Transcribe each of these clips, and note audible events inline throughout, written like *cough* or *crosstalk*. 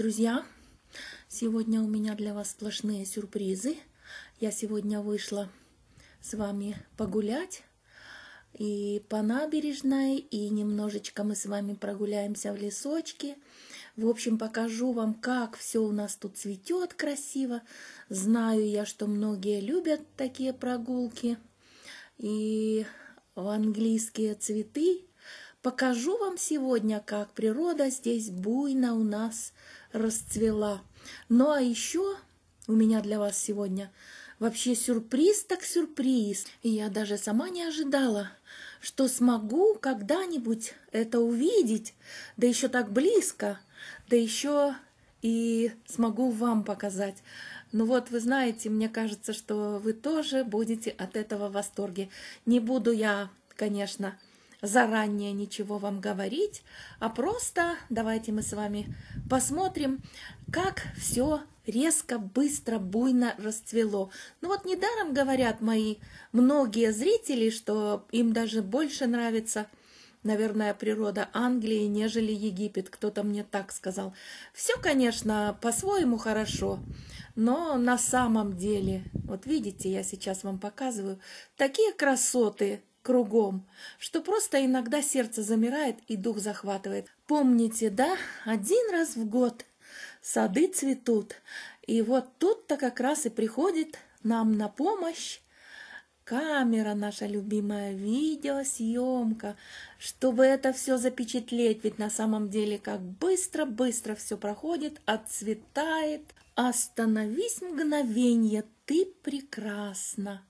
Друзья! Сегодня у меня для вас сплошные сюрпризы. Я сегодня вышла с вами погулять и по набережной, и немножечко мы с вами прогуляемся в лесочке. В общем, покажу вам, как все у нас тут цветет красиво. Знаю я, что многие любят такие прогулки. И в английские цветы Покажу вам сегодня, как природа здесь буйно у нас расцвела. Ну а еще у меня для вас сегодня вообще сюрприз так сюрприз. И я даже сама не ожидала, что смогу когда-нибудь это увидеть, да еще так близко, да еще и смогу вам показать. Ну вот, вы знаете, мне кажется, что вы тоже будете от этого в восторге. Не буду я, конечно, заранее ничего вам говорить, а просто давайте мы с вами посмотрим, как все резко, быстро, буйно расцвело. Ну вот недаром говорят мои многие зрители, что им даже больше нравится наверное, природа Англии, нежели Египет. Кто-то мне так сказал. Все, конечно, по-своему хорошо, но на самом деле, вот видите, я сейчас вам показываю, такие красоты кругом, что просто иногда сердце замирает и дух захватывает. Помните, да, один раз в год сады цветут, и вот тут-то как раз и приходит нам на помощь камера, наша любимая видеосъемка, чтобы это все запечатлеть, ведь на самом деле как быстро-быстро все проходит, отцветает. Остановись мгновенье, ты прекрасна.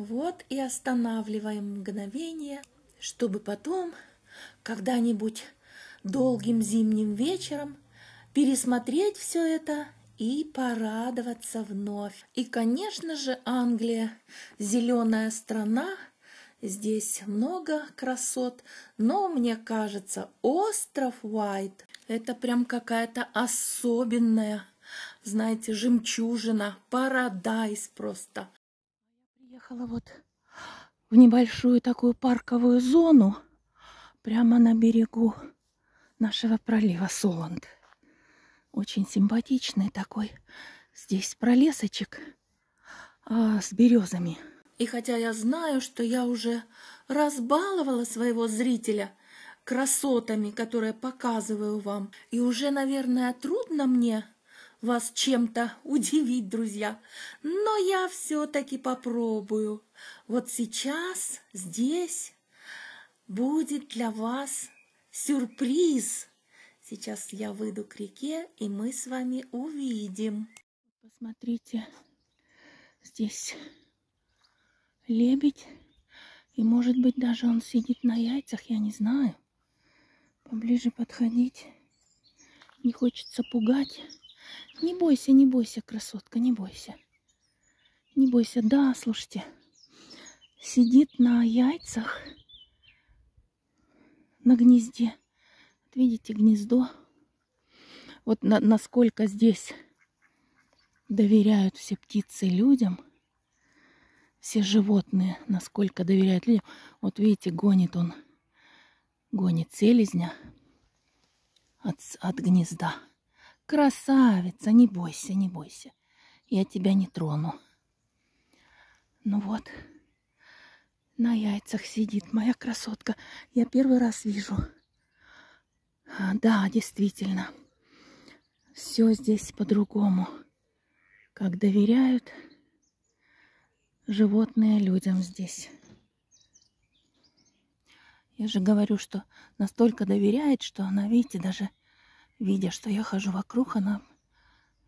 Вот и останавливаем мгновение, чтобы потом когда-нибудь долгим зимним вечером пересмотреть все это и порадоваться вновь. И, конечно же, Англия, зеленая страна, здесь много красот, но мне кажется, остров Уайт – это прям какая-то особенная, знаете, жемчужина, парадайс просто приехала вот в небольшую такую парковую зону прямо на берегу нашего пролива Соланд. Очень симпатичный такой. Здесь пролесочек а, с березами. И хотя я знаю, что я уже разбаловала своего зрителя красотами, которые показываю вам, и уже, наверное, трудно мне вас чем-то удивить, друзья. Но я все-таки попробую. Вот сейчас здесь будет для вас сюрприз. Сейчас я выйду к реке, и мы с вами увидим. Посмотрите, здесь лебедь. И, может быть, даже он сидит на яйцах, я не знаю. Поближе подходить. Не хочется пугать. Не бойся, не бойся, красотка, не бойся. Не бойся, да, слушайте. Сидит на яйцах на гнезде. Вот видите, гнездо. Вот на, насколько здесь доверяют все птицы людям, все животные, насколько доверяют людям. Вот видите, гонит он, гонит селезня от, от гнезда. Красавица, не бойся, не бойся. Я тебя не трону. Ну вот, на яйцах сидит моя красотка. Я первый раз вижу. А, да, действительно. Все здесь по-другому. Как доверяют животные людям здесь. Я же говорю, что настолько доверяет, что она, видите, даже Видя, что я хожу вокруг, она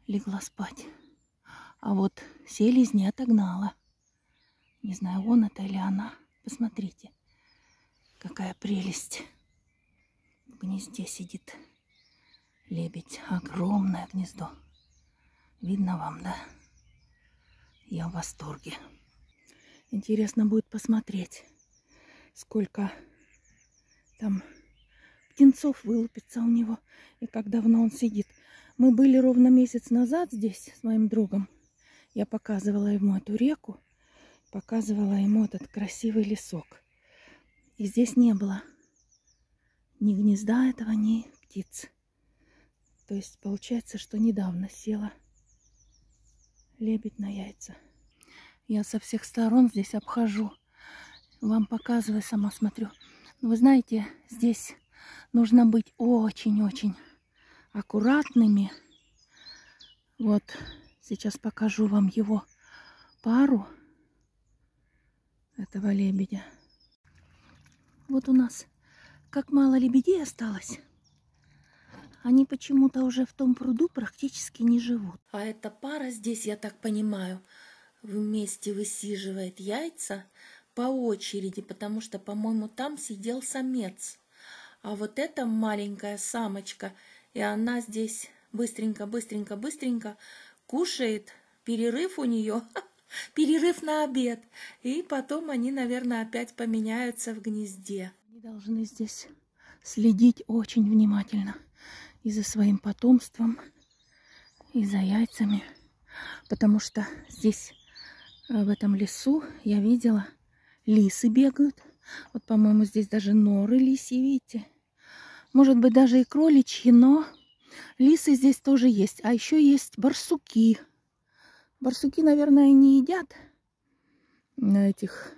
легла спать. А вот селезни отогнала. Не знаю, он это или она. Посмотрите, какая прелесть. В гнезде сидит лебедь. Огромное гнездо. Видно вам, да? Я в восторге. Интересно будет посмотреть, сколько там птенцов вылупится у него. И как давно он сидит. Мы были ровно месяц назад здесь с моим другом. Я показывала ему эту реку, показывала ему этот красивый лесок. И здесь не было ни гнезда этого, ни птиц. То есть получается, что недавно села лебедь на яйца. Я со всех сторон здесь обхожу. Вам показываю, сама смотрю. Вы знаете, здесь нужно быть очень-очень аккуратными. Вот сейчас покажу вам его пару этого лебедя. Вот у нас как мало лебедей осталось. Они почему-то уже в том пруду практически не живут. А эта пара здесь, я так понимаю, вместе высиживает яйца по очереди, потому что, по-моему, там сидел самец. А вот эта маленькая самочка, и она здесь быстренько, быстренько, быстренько кушает. Перерыв у нее, *laughs* перерыв на обед. И потом они, наверное, опять поменяются в гнезде. Они должны здесь следить очень внимательно и за своим потомством, и за яйцами. Потому что здесь, э, в этом лесу, я видела, лисы бегают. Вот, по-моему, здесь даже норы лисьи, видите? Может быть, даже и кроличьи, но лисы здесь тоже есть. А еще есть барсуки. Барсуки, наверное, не едят на этих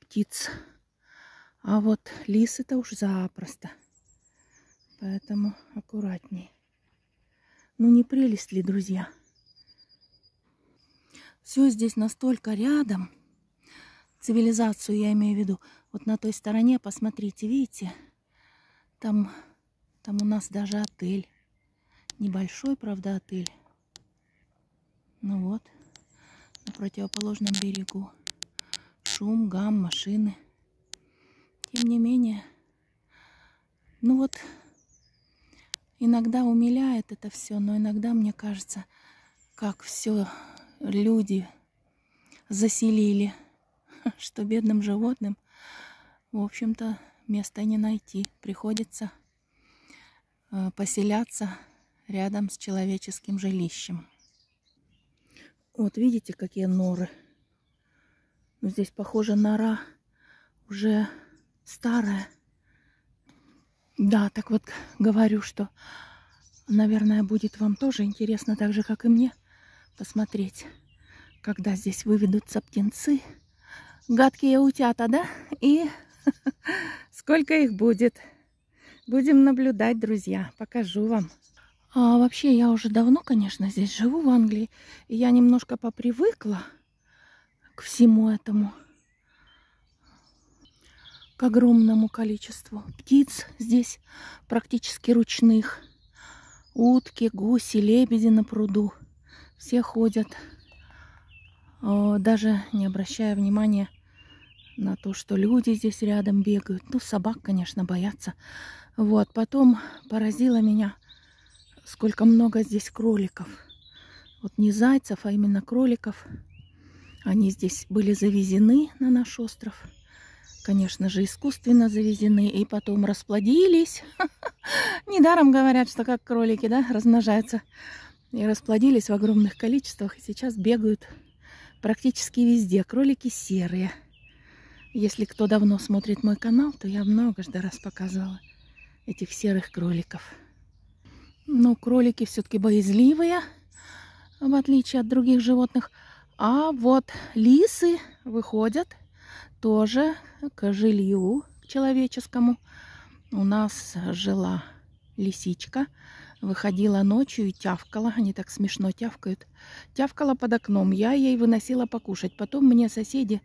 птиц. А вот лисы-то уж запросто. Поэтому аккуратней. Ну не прелесть ли, друзья? Все здесь настолько рядом. Цивилизацию я имею в виду. Вот на той стороне, посмотрите, видите? Там, там у нас даже отель. Небольшой, правда, отель. Ну вот, на противоположном берегу. Шум, гам, машины. Тем не менее, ну вот Иногда умиляет это все, но иногда мне кажется, как все люди заселили, *laughs* что бедным животным, в общем-то, места не найти. Приходится э, поселяться рядом с человеческим жилищем. Вот видите, какие норы. Ну, здесь, похоже, нора уже старая. Да, так вот говорю, что, наверное, будет вам тоже интересно, так же, как и мне, посмотреть, когда здесь выведутся птенцы. Гадкие утята, да? И *laughs* сколько их будет. Будем наблюдать, друзья. Покажу вам. А вообще, я уже давно, конечно, здесь живу, в Англии. И я немножко попривыкла к всему этому к огромному количеству птиц здесь, практически ручных. Утки, гуси, лебеди на пруду. Все ходят, даже не обращая внимания на то, что люди здесь рядом бегают. Ну, собак, конечно, боятся. Вот, потом поразило меня, сколько много здесь кроликов. Вот не зайцев, а именно кроликов. Они здесь были завезены на наш остров конечно же, искусственно завезены и потом расплодились. *laughs* Недаром говорят, что как кролики, да, размножаются. И расплодились в огромных количествах, и сейчас бегают практически везде. Кролики серые. Если кто давно смотрит мой канал, то я много раз показывала этих серых кроликов. Но кролики все-таки боязливые, в отличие от других животных. А вот лисы выходят тоже к жилью человеческому. У нас жила лисичка, выходила ночью и тявкала. Они так смешно тявкают. Тявкала под окном. Я ей выносила покушать. Потом мне соседи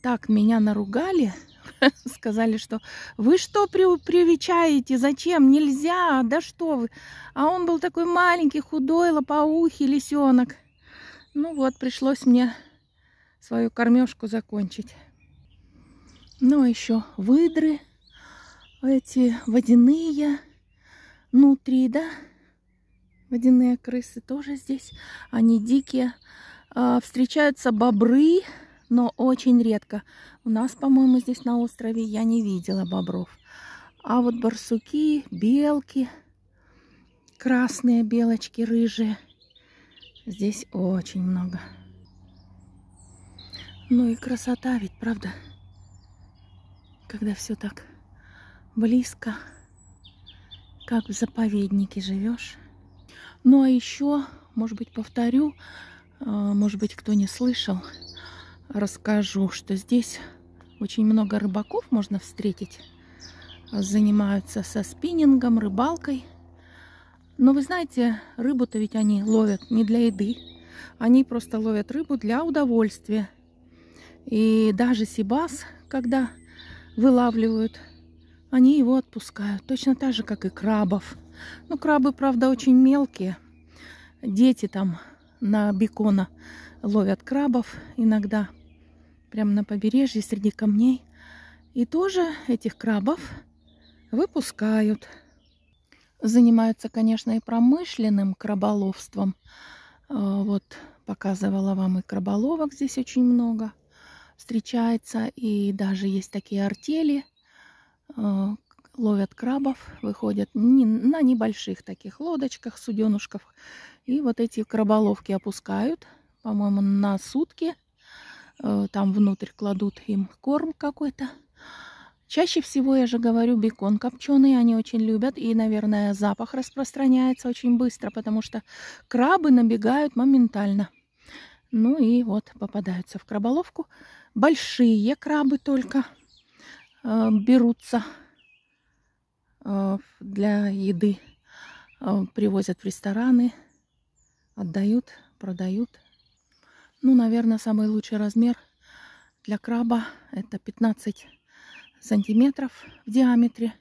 так меня наругали, *laughs* сказали, что вы что привечаете, зачем, нельзя, да что вы. А он был такой маленький, худой, лопоухий лисенок. Ну вот, пришлось мне свою кормежку закончить. Ну, а еще выдры, эти водяные, внутри, да, водяные крысы тоже здесь. Они дикие. А, встречаются бобры, но очень редко. У нас, по-моему, здесь на острове я не видела бобров. А вот барсуки, белки, красные белочки, рыжие. Здесь очень много. Ну и красота ведь, правда? когда все так близко, как в заповеднике живешь. Ну а еще, может быть, повторю, а, может быть, кто не слышал, расскажу, что здесь очень много рыбаков можно встретить. Занимаются со спиннингом, рыбалкой. Но вы знаете, рыбу-то ведь они ловят не для еды. Они просто ловят рыбу для удовольствия. И даже сибас, когда вылавливают, они его отпускают. Точно так же, как и крабов. Ну, крабы, правда, очень мелкие. Дети там на бекона ловят крабов иногда. Прямо на побережье среди камней. И тоже этих крабов выпускают. Занимаются, конечно, и промышленным краболовством. А, вот показывала вам и краболовок здесь очень много встречается. И даже есть такие артели, а, ловят крабов, выходят на небольших таких лодочках, суденушках. И вот эти краболовки опускают, по-моему, на сутки. А, там внутрь кладут им корм какой-то. Чаще всего, я же говорю, бекон копченый они очень любят. И, наверное, запах распространяется очень быстро, потому что крабы набегают моментально. Ну и вот попадаются в краболовку. Большие крабы только э, берутся э, для еды. Э, привозят в рестораны, отдают, продают. Ну, наверное, самый лучший размер для краба это 15 сантиметров в диаметре.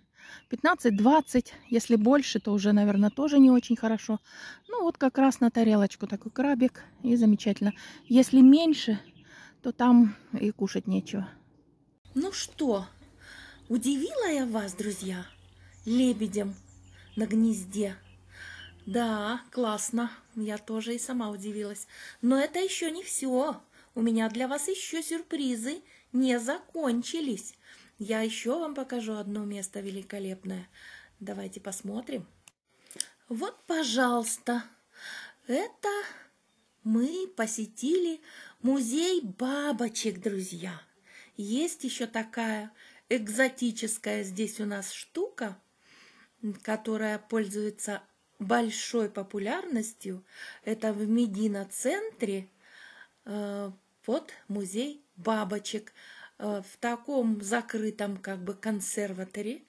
15-20, если больше, то уже, наверное, тоже не очень хорошо. Ну, вот как раз на тарелочку такой крабик, и замечательно. Если меньше, то там и кушать нечего. Ну что, удивила я вас, друзья, лебедем на гнезде? Да, классно, я тоже и сама удивилась. Но это еще не все. У меня для вас еще сюрпризы не закончились. Я еще вам покажу одно место великолепное. Давайте посмотрим. Вот, пожалуйста, это мы посетили музей бабочек, друзья. Есть еще такая экзотическая здесь у нас штука, которая пользуется большой популярностью. Это в Медина-центре э, вот музей бабочек. Э, в таком закрытом как бы консерваторе.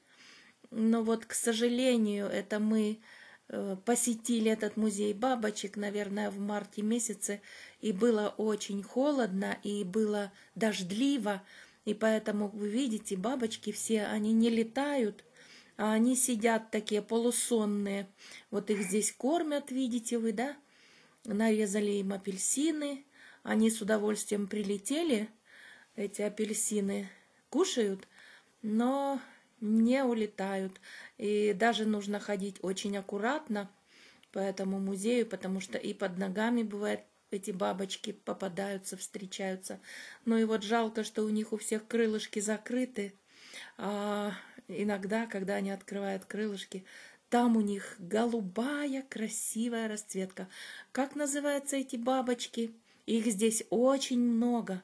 Но вот, к сожалению, это мы э, посетили этот музей бабочек, наверное, в марте месяце, и было очень холодно, и было дождливо, и поэтому, вы видите, бабочки все, они не летают, они сидят такие полусонные. Вот их здесь кормят, видите вы, да? Нарезали им апельсины, они с удовольствием прилетели, эти апельсины кушают, но не улетают. И даже нужно ходить очень аккуратно по этому музею, потому что и под ногами бывает эти бабочки попадаются, встречаются. Ну и вот жалко, что у них у всех крылышки закрыты. А иногда, когда они открывают крылышки, там у них голубая красивая расцветка. Как называются эти бабочки? Их здесь очень много.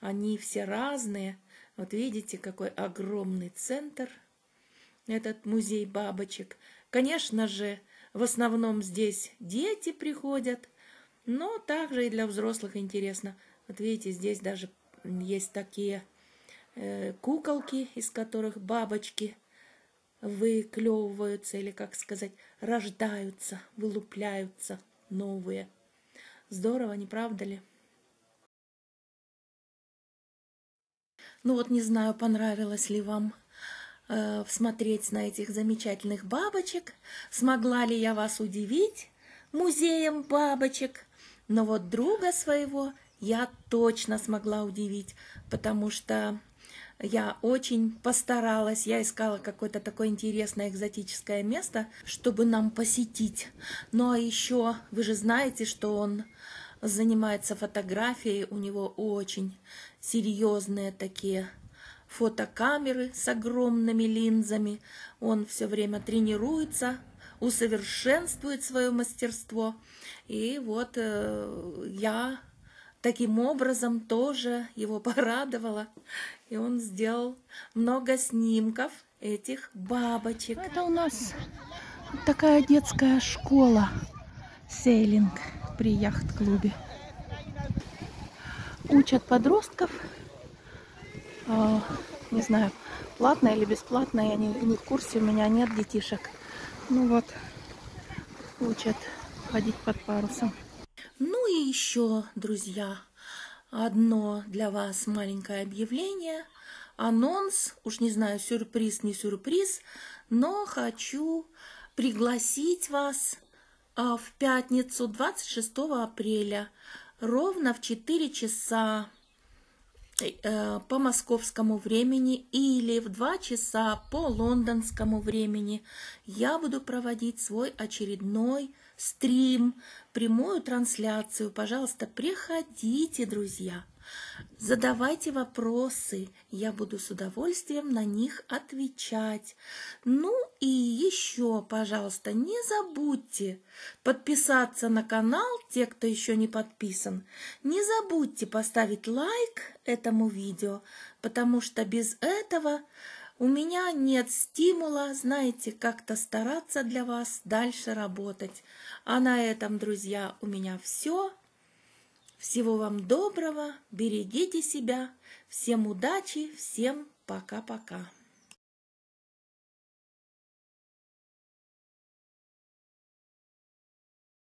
Они все разные. Вот видите, какой огромный центр этот музей бабочек. Конечно же, в основном здесь дети приходят, но также и для взрослых интересно. Вот видите, здесь даже есть такие куколки, из которых бабочки выклевываются, или, как сказать, рождаются, вылупляются новые. Здорово, не правда ли? Ну вот не знаю, понравилось ли вам э, смотреть на этих замечательных бабочек, смогла ли я вас удивить музеем бабочек, но вот друга своего я точно смогла удивить, потому что я очень постаралась, я искала какое-то такое интересное экзотическое место, чтобы нам посетить. Ну а еще, вы же знаете, что он занимается фотографией, у него очень серьезные такие фотокамеры с огромными линзами. Он все время тренируется, усовершенствует свое мастерство. И вот э, я таким образом тоже его *laughs* порадовала. И он сделал много снимков этих бабочек. Это у нас такая детская школа. сейлинг при яхт-клубе. Учат подростков, э, не знаю, платно или бесплатно, я не, не в курсе, у меня нет детишек. Ну вот, учат ходить под парусом. Ну и еще, друзья, одно для вас маленькое объявление, анонс, уж не знаю, сюрприз, не сюрприз, но хочу пригласить вас а, в пятницу 26 апреля ровно в 4 часа э, по московскому времени или в 2 часа по лондонскому времени. Я буду проводить свой очередной стрим, прямую трансляцию. Пожалуйста, приходите, друзья. Задавайте вопросы, я буду с удовольствием на них отвечать. Ну и еще, пожалуйста, не забудьте подписаться на канал, те, кто еще не подписан. Не забудьте поставить лайк этому видео, потому что без этого у меня нет стимула, знаете, как-то стараться для вас дальше работать. А на этом, друзья, у меня все. Всего вам доброго, берегите себя, всем удачи, всем пока-пока.